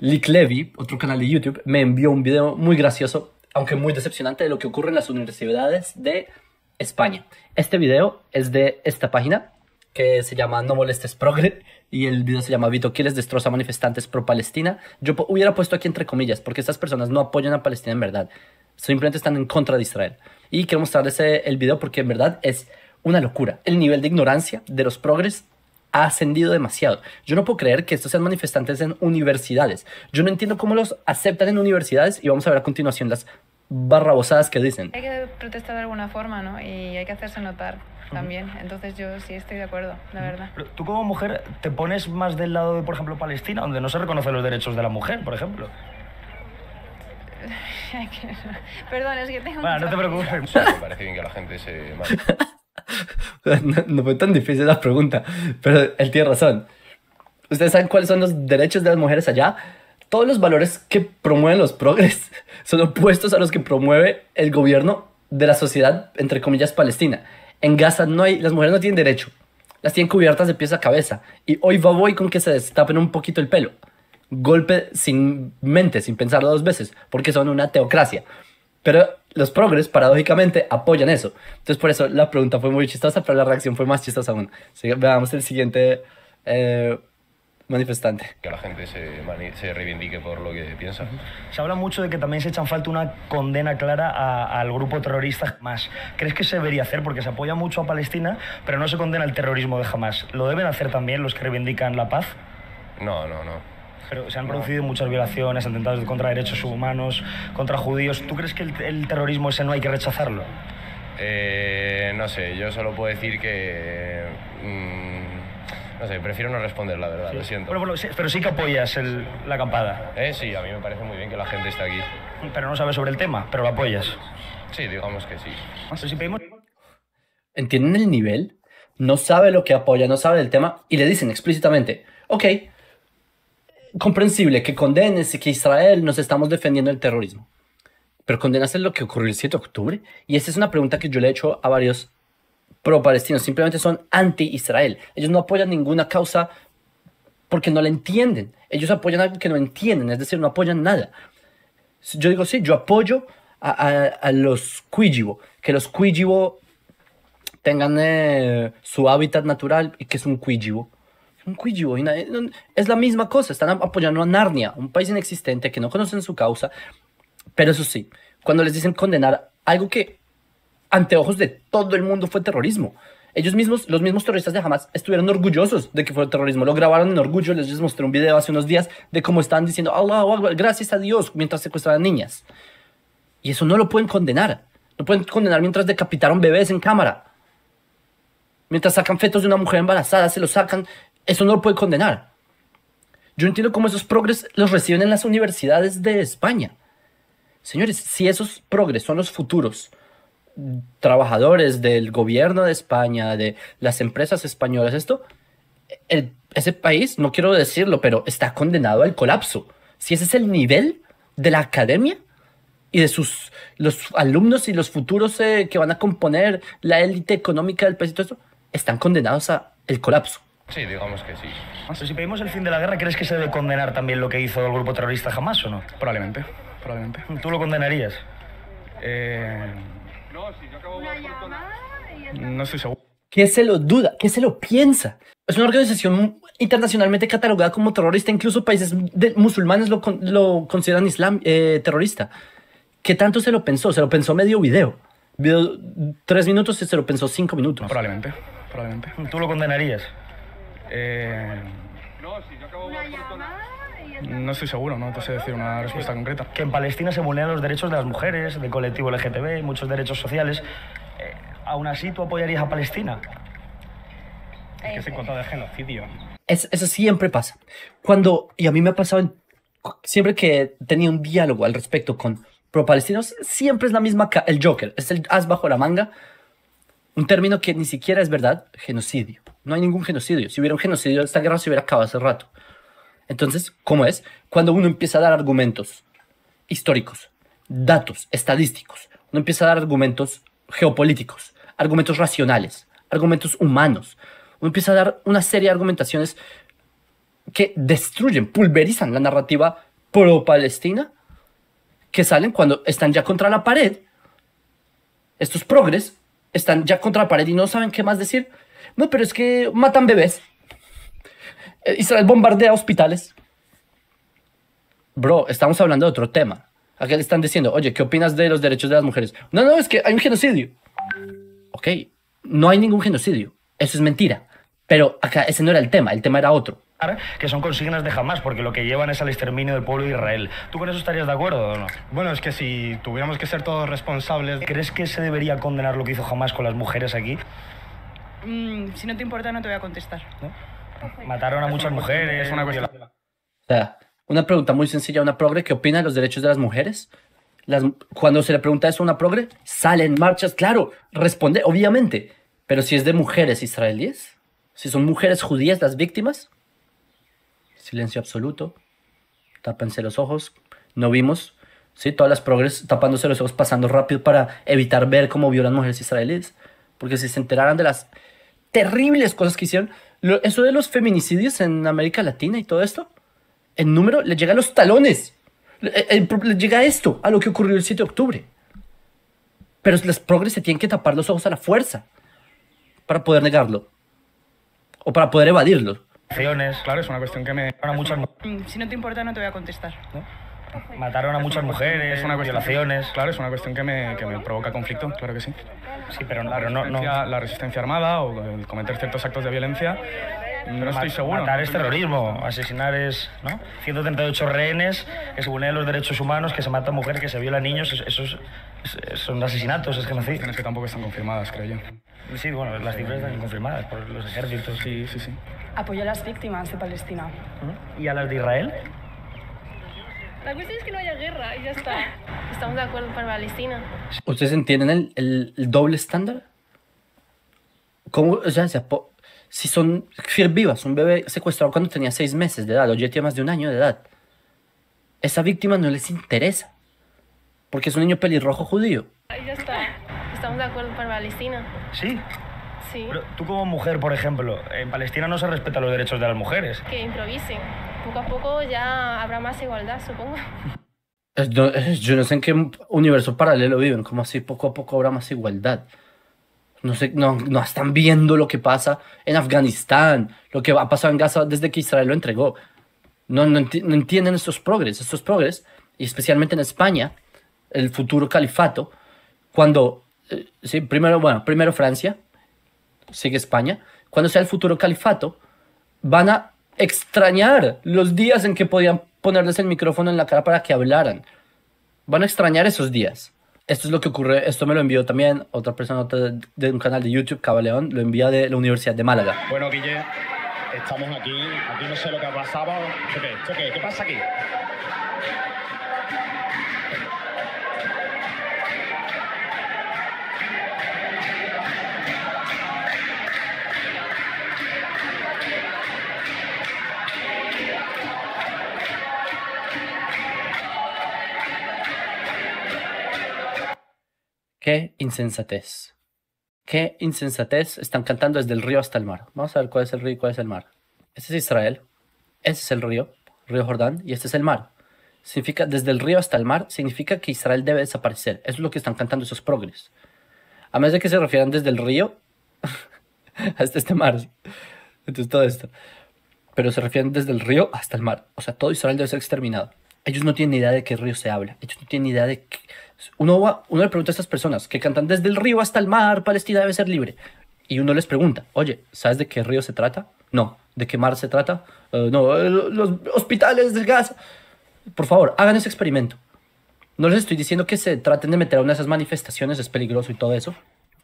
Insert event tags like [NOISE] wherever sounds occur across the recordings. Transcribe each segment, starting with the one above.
Lick Levy, otro canal de YouTube, me envió un video muy gracioso, aunque muy decepcionante, de lo que ocurre en las universidades de España. Este video es de esta página que se llama No molestes progre y el video se llama Vito Quiles destroza manifestantes pro Palestina. Yo hubiera puesto aquí entre comillas porque estas personas no apoyan a Palestina en verdad, simplemente están en contra de Israel. Y quiero mostrarles el video porque en verdad es una locura. El nivel de ignorancia de los progres ha ascendido demasiado. Yo no puedo creer que estos sean manifestantes en universidades. Yo no entiendo cómo los aceptan en universidades y vamos a ver a continuación las barrabosadas que dicen. Hay que protestar de alguna forma, ¿no? Y hay que hacerse notar también. Entonces yo sí estoy de acuerdo, la verdad. Pero tú como mujer te pones más del lado de, por ejemplo, Palestina, donde no se reconocen los derechos de la mujer, por ejemplo. [LAUGHS] Perdón, es que tengo Bueno, no te preocupes. [LAUGHS] Me parece bien que la gente se... no, [LAUGHS] no fue tan difícil la pregunta, pero él tiene razón. ¿Ustedes saben cuáles son los derechos de las mujeres allá? Todos los valores que promueven los progres [LAUGHS] son opuestos a los que promueve el gobierno de la sociedad, entre comillas, palestina. En Gaza no hay, las mujeres no tienen derecho. Las tienen cubiertas de pies a cabeza. Y hoy va voy con que se destapen un poquito el pelo. Golpe sin mente, sin pensarlo dos veces, porque son una teocracia. Pero los progres, paradójicamente, apoyan eso. Entonces, por eso la pregunta fue muy chistosa, pero la reacción fue más chistosa aún. veamos el siguiente eh, manifestante. Que la gente se, se, reivindique por lo que piensa. Se habla mucho de que también se echan falta una condena clara al grupo terrorista Hamas. ¿Crees que se debería hacer? Porque se apoya mucho a Palestina, pero no se condena el terrorismo de Hamas. ¿Lo deben hacer también los que reivindican la paz? No, no, no. Pero se han producido muchas violaciones, atentados contra derechos humanos, contra judíos. ¿Tú crees que el, terrorismo ese no hay que rechazarlo? Eh, no sé, yo solo puedo decir que... Mm, no sé, prefiero no responder, la verdad, lo siento. Pero, sí, que apoyas la acampada. Eh, sí, a mí me parece muy bien que la gente esté aquí. Pero no sabes sobre el tema, pero lo apoyas. Sí, digamos que sí. si pedimos... ¿Entienden el nivel? No sabe lo que apoya, no sabe del tema y le dicen explícitamente, ok, comprensible que condenes que Israel nos estamos defendiendo del terrorismo. Pero condenas lo que ocurrió el 7 de octubre. Y esta es una pregunta que yo le he hecho a varios pro-palestinos. Simplemente son anti-Israel. Ellos no apoyan ninguna causa porque no la entienden. Ellos apoyan algo que no entienden, es decir, no apoyan nada. Yo digo, sí, yo apoyo a, los Cuijibo, que los Cuijibo tengan eh, su hábitat natural y que es un Cuijibo un cuillo. Es la misma cosa. Están apoyando a Narnia, un país inexistente que no conocen su causa. Pero eso sí, cuando les dicen condenar algo que ante ojos de todo el mundo fue terrorismo. Ellos mismos, los mismos terroristas de Hamas, estuvieron orgullosos de que fue terrorismo. Lo grabaron en orgullo. Les mostré un video hace unos días de cómo están diciendo Allah, gracias a Dios, mientras secuestraban niñas. Y eso no lo pueden condenar. No pueden condenar mientras decapitaron bebés en cámara. Mientras sacan fetos de una mujer embarazada, se los sacan eso no lo puede condenar. Yo entiendo cómo esos progres los reciben en las universidades de España. Señores, si esos progres son los futuros trabajadores del gobierno de España, de las empresas españolas, esto, ese país, no quiero decirlo, pero está condenado al colapso. Si ese es el nivel de la academia y de sus los alumnos y los futuros eh, que van a componer la élite económica del país y todo eso, están condenados al colapso. Sí, digamos que sí. si pedimos el fin de la guerra, ¿crees que se debe condenar también lo que hizo el grupo terrorista jamás o no? Probablemente, probablemente. ¿Tú lo condenarías? Eh... No estoy seguro. ¿Qué se lo duda? ¿Qué se lo piensa? Es una organización internacionalmente catalogada como terrorista. Incluso países musulmanes lo, lo consideran islam, eh, terrorista. ¿Qué tanto se lo pensó? Se lo pensó medio video. Video tres minutos y se lo pensó cinco minutos. Probablemente, probablemente. ¿Tú lo condenarías? Eh, no estoy seguro, no te sé decir una respuesta concreta. Que en Palestina se vulneran los derechos de las mujeres, del colectivo LGTB, muchos derechos sociales. Eh, ¿Aún así tú apoyarías a Palestina? Es que se encuentra de genocidio. eso siempre pasa. Cuando, y a mí me ha pasado, siempre que tenía un diálogo al respecto con pro-palestinos, siempre es la misma, el Joker, es el as bajo la manga, un término que ni siquiera es verdad, genocidio. No hay ningún genocidio. Si hubiera un genocidio, esta guerra se hubiera acabado hace rato. Entonces, ¿cómo es? Cuando uno empieza a dar argumentos históricos, datos, estadísticos, uno empieza a dar argumentos geopolíticos, argumentos racionales, argumentos humanos, uno empieza a dar una serie de argumentaciones que destruyen, pulverizan la narrativa pro-palestina, que salen cuando están ya contra la pared. Estos progres están ya contra la pared y no saben qué más decir. No, pero es que matan bebés. Eh, Israel bombardea hospitales. Bro, estamos hablando de otro tema. Aquí le están diciendo, oye, ¿qué opinas de los derechos de las mujeres? No, no, es que hay un genocidio. Ok, no hay ningún genocidio. Eso es mentira. Pero acá ese no era el tema, el tema era otro. Que son consignas de jamás, porque lo que llevan es al exterminio del pueblo de Israel. ¿Tú con eso estarías de acuerdo o no? Bueno, es que si tuviéramos que ser todos responsables... ¿Crees que se debería condenar lo que hizo jamás con las mujeres aquí? Mm, si no te importa, no te voy a contestar. Mataron a muchas mujeres. Es una cuestión... O sea, una pregunta muy sencilla, una progre, ¿qué opina de los derechos de las mujeres? Las, cuando se le pregunta eso a una progre, salen marchas, claro, responde, obviamente. Pero si es de mujeres israelíes, si son mujeres judías las víctimas, silencio absoluto, tápense los ojos, no vimos, ¿sí? Todas las progres tapándose los ojos, pasando rápido para evitar ver cómo violan mujeres israelíes, porque si se enteraran de las terribles cosas que hicieron, eso de los feminicidios en América Latina y todo esto, el número le llega a los talones, le, le llega a esto, a lo que ocurrió el 7 de octubre. Pero las progres se tienen que tapar los ojos a la fuerza para poder negarlo o para poder evadirlo. Claro, es una cuestión que me... Mataron a muchas, mu- Mm, si no te importa, no te voy a contestar. mataron a muchas mujeres, Es una cuestión que- violaciones. Claro, es una cuestión que me, que me provoca conflicto, claro que sí. Sí, pero, no, no. resistencia, la resistencia armada o el cometer ciertos actos de violencia, no estoy Ma- seguro. Matar es terrorismo, asesinar es. ¿no? 138 rehenes que se vulneran los derechos humanos, que se matan mujeres, que se violan niños, eso, eso es- es- son asesinatos, es genocidio. Cuestiones que tampoco están confirmadas, creo yo. Sí, bueno, las cifras están confirmadas por los ejércitos. Sí, sí, sí. Apoyo a las víctimas de Palestina. ¿Y a las de Israel? La cuestión es que no haya guerra y ya está. Estamos de acuerdo para Palestina. ¿Ustedes entienden el, el- el doble estándar? ¿Cómo, o sea, se apo- si son vivas, un bebé secuestrado cuando tenía seis meses de edad o ya tiene más de un año de edad, esa víctima no les interesa, porque es un niño pelirrojo judío. Y ya está. Estamos de acuerdo para Palestina. Sí. Sí. Pero tú como mujer, por ejemplo, en Palestina no se respetan los derechos de las mujeres. Que improvisen. Poco a poco ya habrá más igualdad, supongo. Yo no sé en qué universo paralelo viven, como así poco a poco habrá más igualdad. No sé, no, no están viendo lo que pasa en Afganistán, lo que ha pasado en Gaza desde que Israel lo entregó. No, no, enti- no entienden estos progres, estos progres, y especialmente en España, el futuro califato, cuando, eh, sí, primero, bueno, primero Francia, sigue España, cuando sea el futuro califato, van a extrañar los días en que podían ponerles el micrófono en la cara para que hablaran. Van a extrañar esos días. Esto es lo que ocurre, esto me lo envió también otra persona de un canal de YouTube, Cabaleón, lo envía de la Universidad de Málaga. Bueno, Guille, estamos aquí. Aquí no sé lo que ha pasado. ¿Esto qué? ¿Esto? ¿Qué pasa aquí? Qué insensatez. Qué insensatez. Están cantando desde el río hasta el mar. Vamos a ver cuál es el río y cuál es el mar. Este es Israel. Ese es el río, río Jordán, y este es el mar. Significa, desde el río hasta el mar, significa que Israel debe desaparecer. Eso es lo que están cantando esos progres. A menos de que se refieran desde el río [LAUGHS] hasta este mar. Entonces todo esto. Pero se refieren desde el río hasta el mar. O sea, todo Israel debe ser exterminado. Ellos no tienen ni idea de qué río se habla. Ellos no tienen ni idea de qué... Uno, va- uno le pregunta a estas personas que cantan desde el río hasta el mar, Palestina debe ser libre. Y uno les pregunta, oye, ¿sabes de qué río se trata? No. ¿De qué mar se trata? "Eh, no, eh, los hospitales de Gaza. Por favor, hagan ese experimento. No les estoy diciendo que se traten de meter a una de esas manifestaciones, es peligroso y todo eso.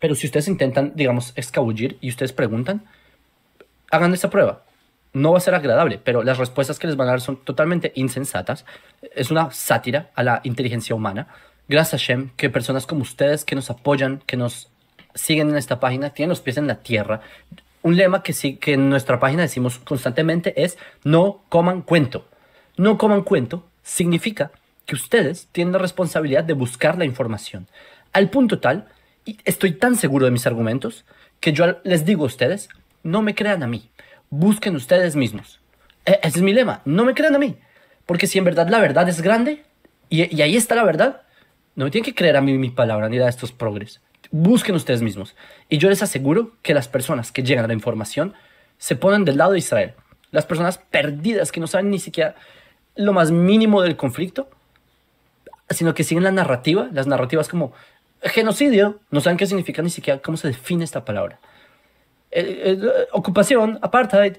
Pero si ustedes intentan, digamos, escabullir y ustedes preguntan, hagan esa prueba. No va a ser agradable, pero las respuestas que les van a dar son totalmente insensatas. Es una sátira a la inteligencia humana. Gracias a Shem, que personas como ustedes que nos apoyan, que nos siguen en esta página, tienen los pies en la tierra. Un lema que sí que en nuestra página decimos constantemente es no coman cuento. No coman cuento significa que ustedes tienen la responsabilidad de buscar la información. Al punto tal, estoy tan seguro de mis argumentos, que yo les digo a ustedes, no me crean a mí, busquen ustedes mismos. E- Ese es mi lema. No me crean a mí. Porque si en verdad la verdad es grande, y ahí está la verdad, no me tienen que creer a mí mi palabra ni de estos progres. Busquen ustedes mismos. Y yo les aseguro que las personas que llegan a la información se ponen del lado de Israel. Las personas perdidas que no saben ni siquiera lo más mínimo del conflicto, sino que siguen la narrativa, las narrativas como genocidio, no saben qué significa ni siquiera cómo se define esta palabra. Eh, eh, ocupación, apartheid,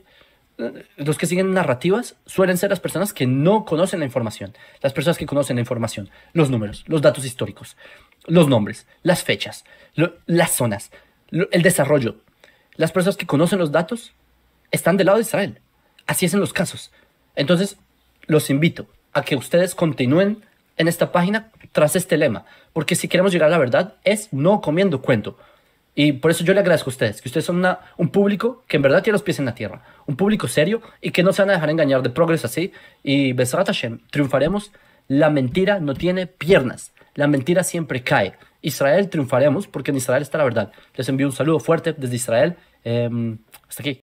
los que siguen narrativas suelen ser las personas que no conocen la información. Las personas que conocen la información, los números, los datos históricos, los nombres, las fechas, las zonas, el desarrollo. Las personas que conocen los datos están del lado de Israel. Así es en los casos. Entonces, los invito a que ustedes continúen en esta página tras este lema, porque si queremos llegar a la verdad es no comiendo cuento. Y por eso yo le agradezco a ustedes, que ustedes son una- un público que en verdad tiene los pies en la tierra, un público serio y que no se van a dejar engañar de progreso así. Y Besrat Hashem, triunfaremos. La mentira no tiene piernas, la mentira siempre cae. Israel triunfaremos porque en Israel está la verdad. Les envío un saludo fuerte desde Israel. Em, hasta aquí.